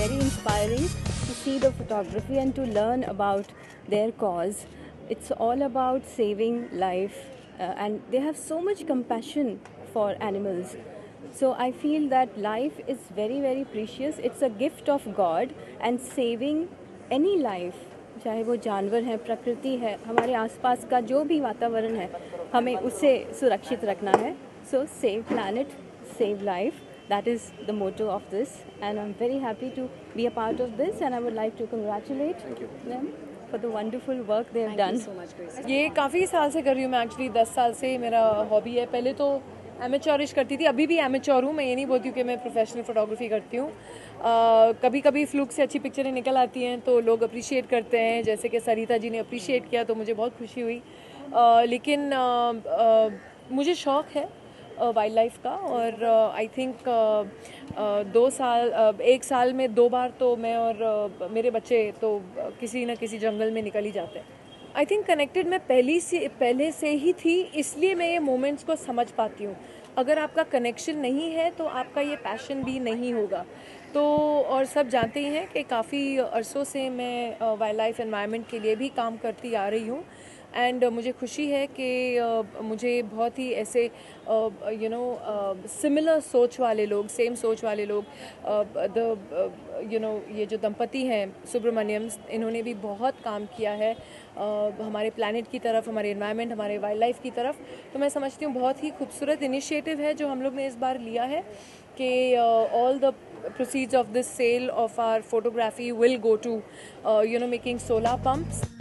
very inspiring to see the photography and to learn about their cause. It's all about saving life, uh, and they have so much compassion for animals. So I feel that life is very, very precious. It's a gift of God, and saving any life, चाहे वो जानवर है प्रकृति है हमारे आसपास का जो भी वातावरण है हमें उसे सुरक्षित रखना है so save planet save life that is the motto of this and i'm very happy to be a part of this and i would like to congratulate them for the wonderful work they have done. so much, Grace. ये काफ़ी साल से कर रही हूँ मैं actually दस साल से मेरा हॉबी है। पहले तो एमेचोरिश करती थी अभी भी एमेचोर हूँ मैं ये नहीं बोलती हूँ कि मैं प्रोफेशनल फोटोग्राफी करती हूँ। कभी कभी फ्लूक से अच्छी पिक्चरें निकल आती हैं तो लोग अप्रिशिएट करते हैं जैसे कि सरिता जी ने अप्रिशिएट किया तो मुझे बहुत खुशी हुई। आ, लेकिन आ, आ, मुझे शौक़ है वाइल्ड लाइफ का और आई थिंक दो साल एक साल में दो बार तो मैं और मेरे बच्चे तो किसी न किसी जंगल में निकल ही जाते हैं। आई थिंक कनेक्टेड मैं पहली से, पहले से ही थी, इसलिए मैं ये मोमेंट्स को समझ पाती हूँ। अगर आपका कनेक्शन नहीं है तो आपका ये पैशन भी नहीं होगा। तो और सब जानते ही हैं कि काफ़ी अरसों से मैं वाइल्ड लाइफ एनवायरनमेंट के लिए भी काम करती आ रही हूँ। एंड uh, मुझे खुशी है कि uh, मुझे बहुत ही ऐसे यू नो सिमिलर सोच वाले लोग सेम सोच वाले लोग द यू नो ये जो दंपति हैं सुब्रमण्यम इन्होंने भी बहुत काम किया है uh, हमारे प्लानट की तरफ़ हमारे इन्वायरमेंट हमारे वाइल्ड लाइफ की तरफ़। तो मैं समझती हूँ बहुत ही खूबसूरत इनिशिएटिव है जो हम लोग ने इस बार लिया है कि all the of this sale of our photography will go to uh, you know making solar pumps